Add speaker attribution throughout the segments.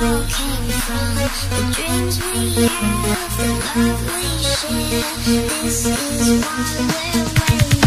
Speaker 1: we came from, the dreams we the love we. This is why we're waiting.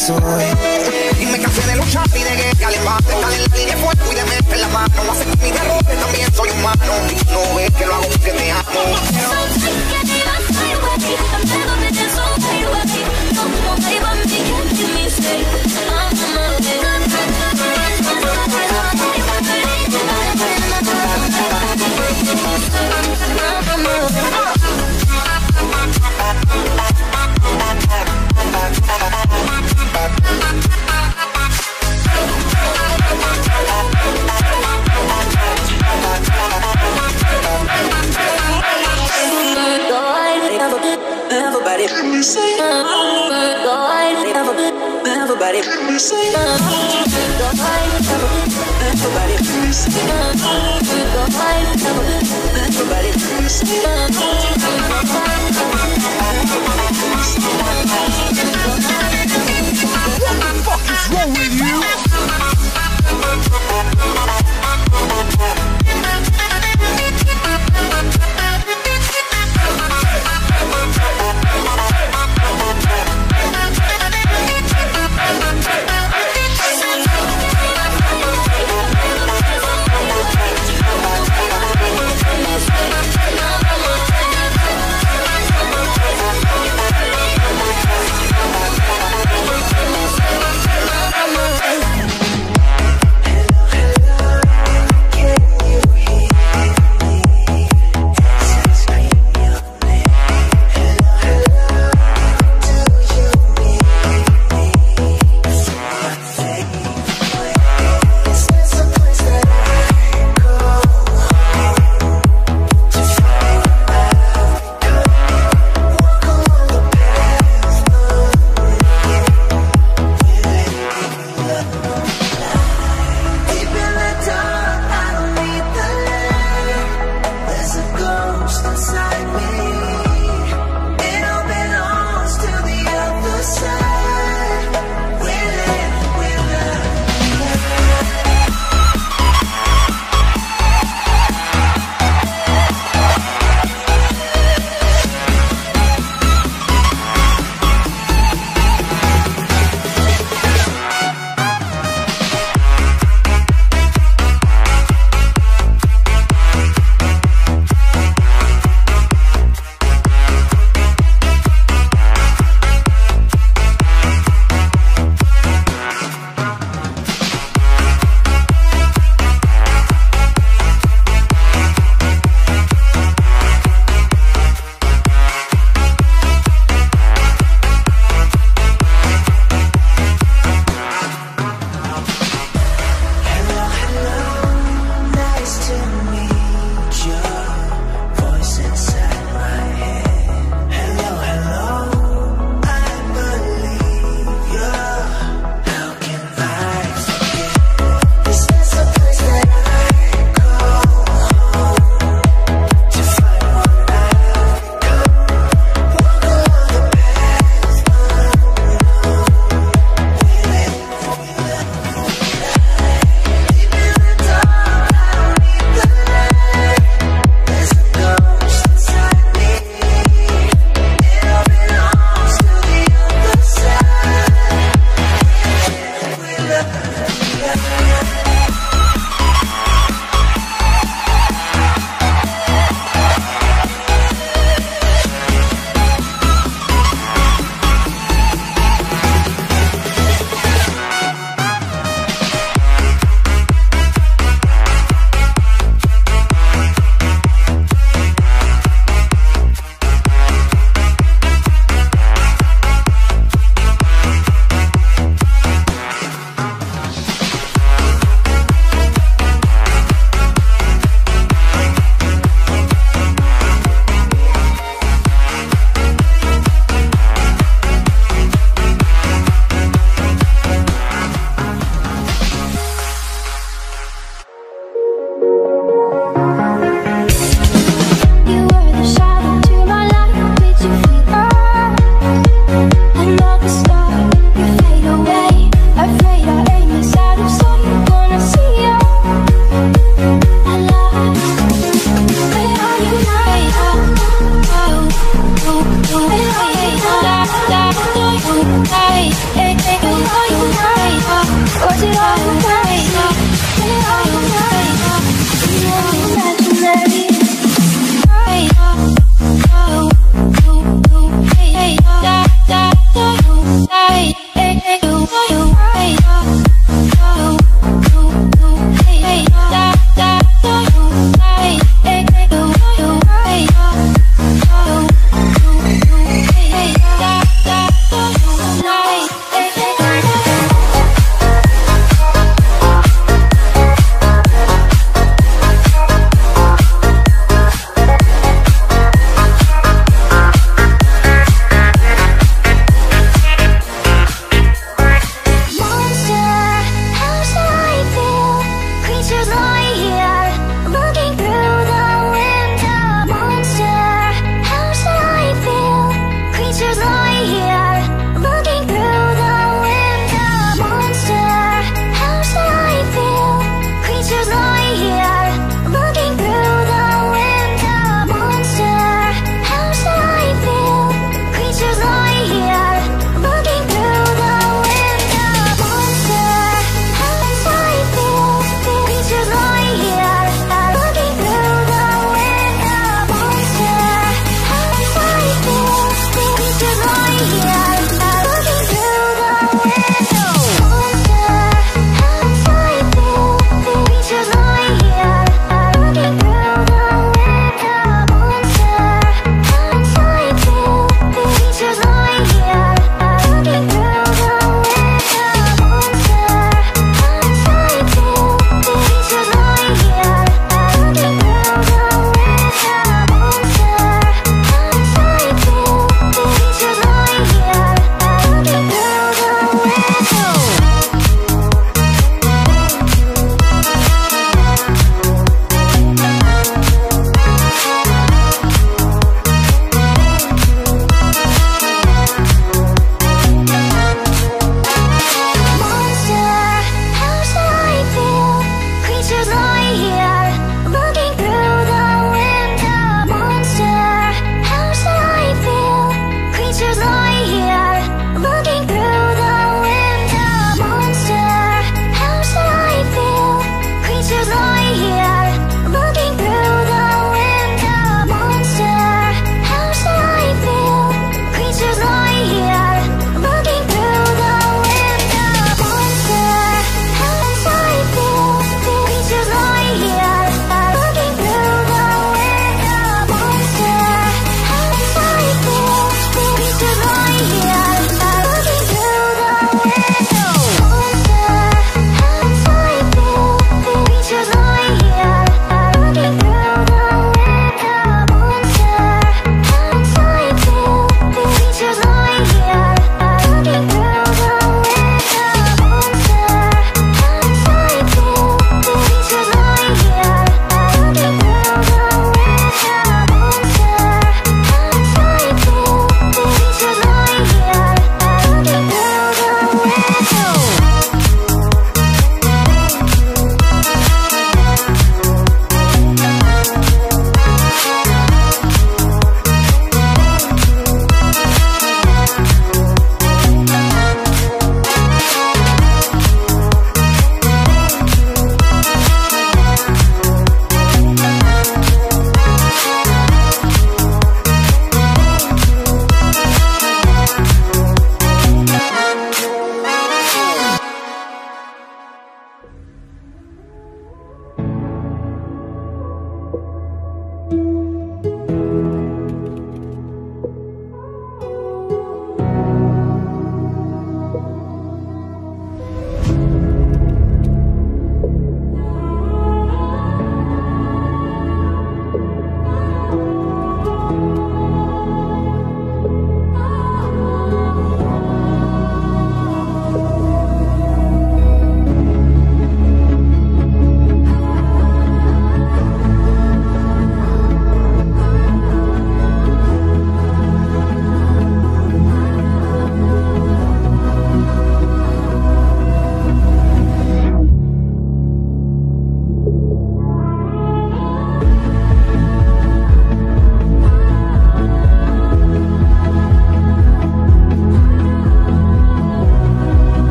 Speaker 1: So.